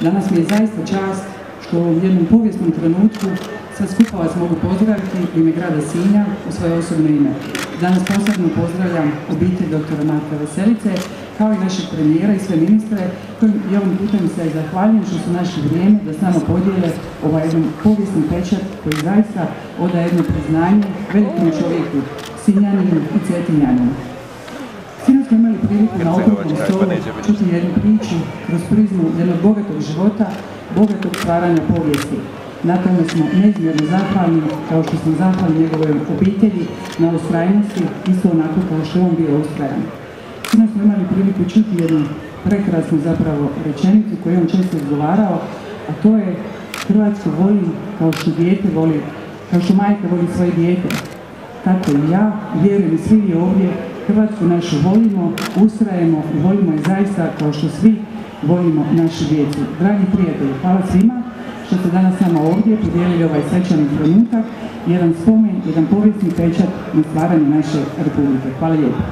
Danas mi je zaista čast što u jednom povijesnom trenutku sve skupa vas mogu pozdraviti ime grada Sinja u svoje osobno ime. Danas posebno pozdravljam obitelj doktora Marka Veselice, kao i našeg premijera i sve ministre, kojim i ovim putem se zahvaljujem što su našli vrijeme da s nama podijele ovaj jedan povijesni pečat koji zaista odaje jedno priznanje velikom čovjeku, Sinjaninu i Cetinjaninu. Smo imali priliku na okruglom stolu čuti jednu priču kroz prizmu jednog bogatog života, bogatog stvaranja povijesti. Na tome smo neizmjerno zahvalni, kao što smo zahvalni njegovoj obitelji na ustrajnosti, isto onako kao što je on bio ustrajan. Sinoć smo imali priliku čuti jednu prekrasnu zapravo rečenicu koju je on često izgovarao, a to je Hrvatsku volim kao što dijete voli, kao što majka voli svoje dijete. Tako i ja, vjerujem svi vi ovdje, Hrvatsku našu volimo, ustrajemo i volimo je zaista kao što svi volimo našu djecu. Dragi prijatelji, hvala svima što ste danas s nama ovdje podijelili ovaj svečani trenutak, jedan spomen, jedan povijesni pečat na stvaranje naše republike. Hvala lijepo.